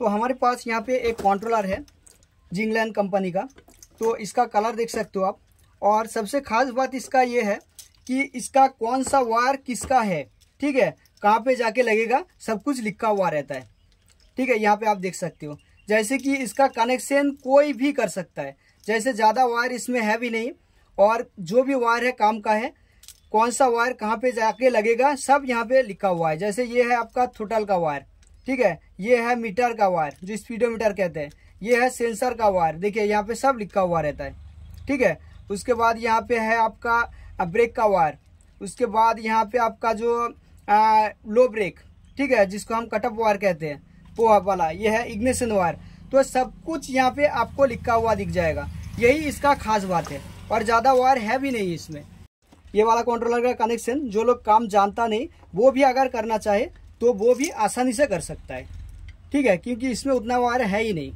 तो हमारे पास यहाँ पे एक कंट्रोलर है जिंगलैंड कंपनी का। तो इसका कलर देख सकते हो आप। और सबसे खास बात इसका ये है कि इसका कौन सा वायर किसका है, ठीक है? कहाँ पे जाके लगेगा, सब कुछ लिखा हुआ रहता है। ठीक है, यहाँ पे आप देख सकते हो। जैसे कि इसका कनेक्शन कोई भी कर सकता है। जैसे ज़्यादा वायर इसमें है भी नहीं, और जो भी वायर है काम का है, कौन सा वायर कहाँ पे जाके लगेगा, सब यहाँ पे लिखा हुआ है। जैसे ये है आपका थोटल का वायर ठीक है? ये है मीटर का वायर जो स्पीडोमीटर कहते हैं। ये है सेंसर का वायर। देखिए यहाँ पे सब लिखा हुआ रहता है। ठीक है? उसके बाद यहाँ पे है आपका ब्रेक का वायर। उसके बाद यहाँ पे आपका जो आ, लो ब्रेक ठीक है? जिसको हम कटअप वायर कहते हैं पोहा वाला। ये है इग्निशन वायर। तो सब कुछ यहाँ पे आपको लिखा हुआ दिख जाएगा। यही इसका खास बात है। और ज़्यादा वायर है भी नहीं इसमें। ये वाला कंट्रोलर का कनेक्शन जो लोग काम जानता नहीं वो भी अगर करना चाहे तो वो भी आसानी से कर सकता है। ठीक है? क्योंकि इसमें उतना वायर है ही नहीं।